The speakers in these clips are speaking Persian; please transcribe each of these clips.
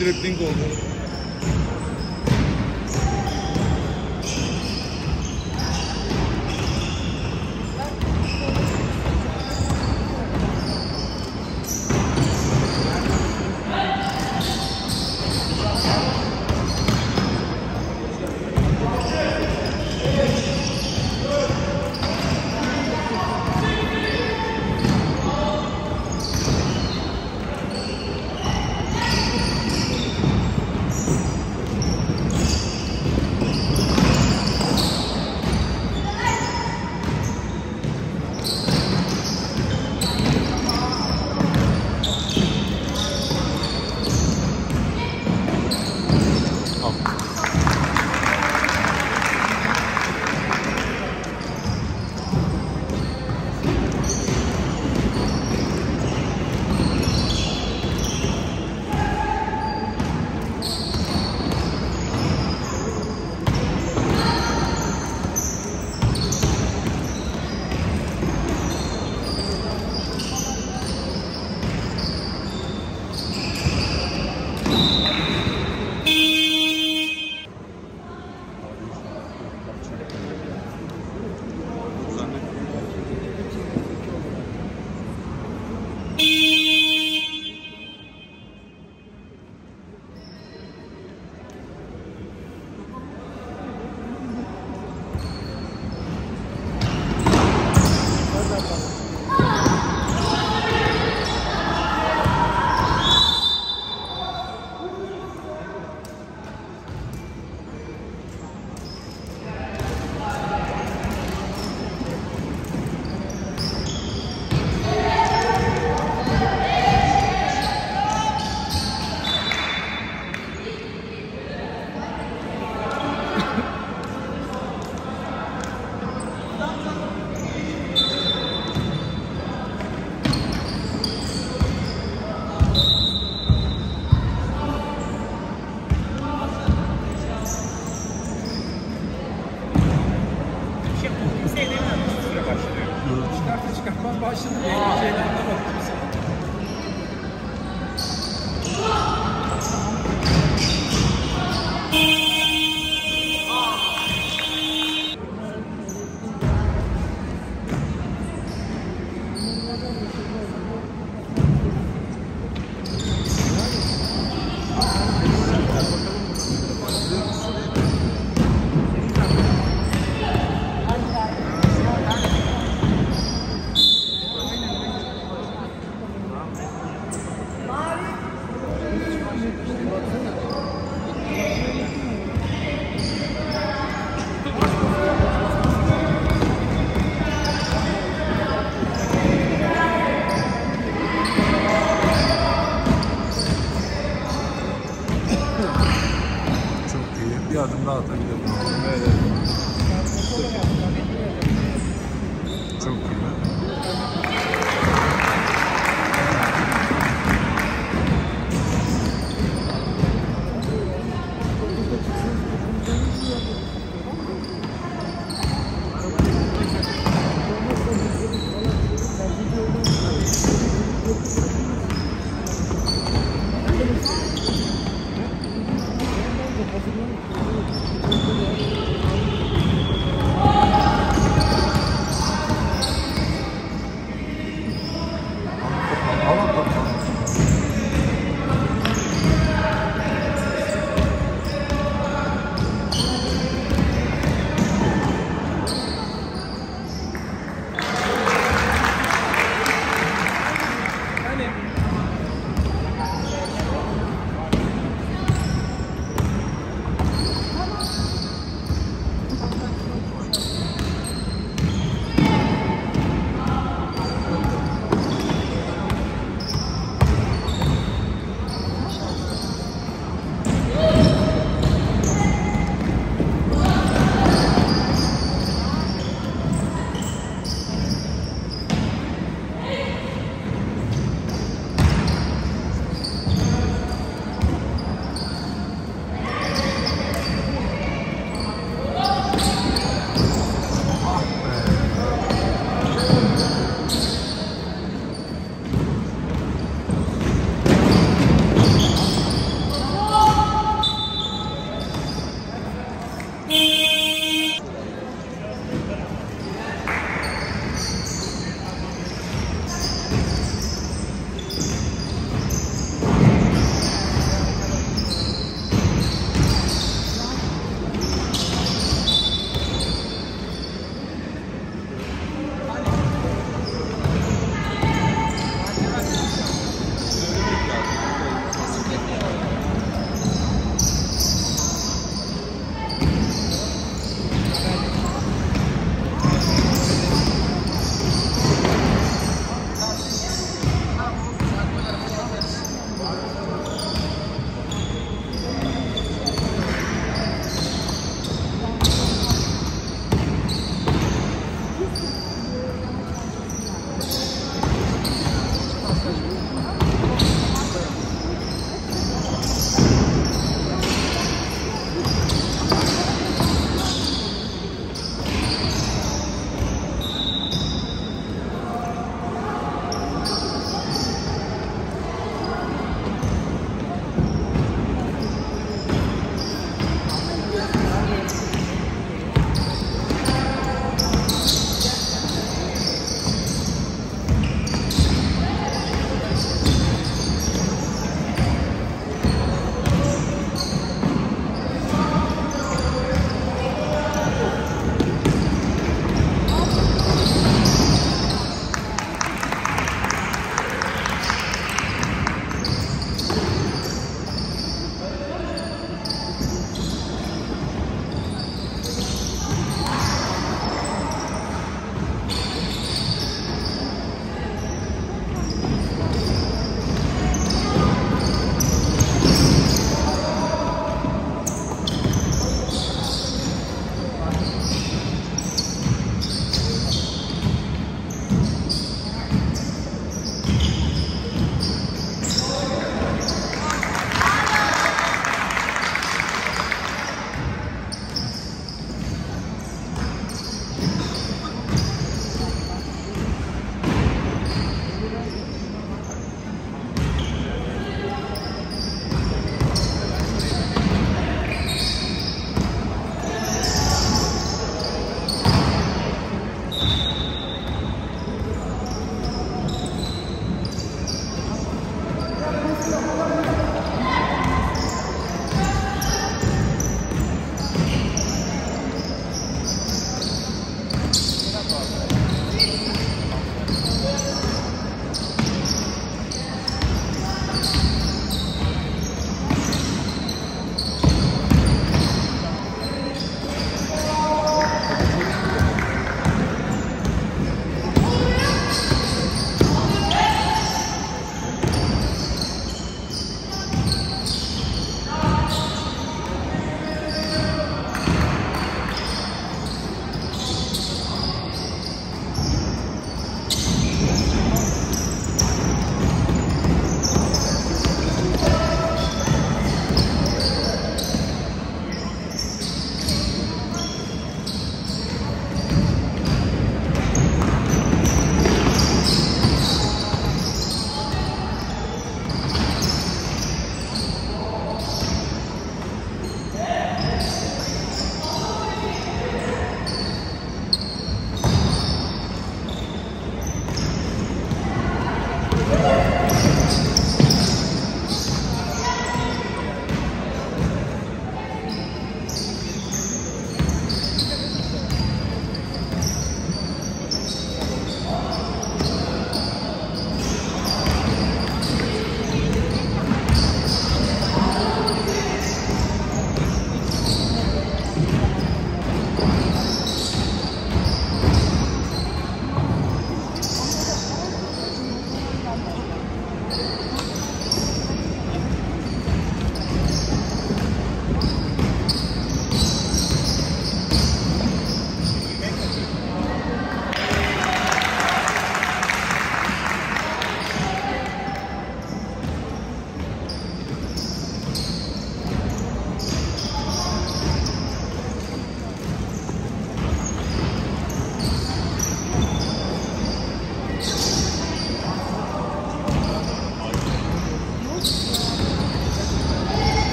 Direkt link oldu.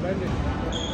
Ya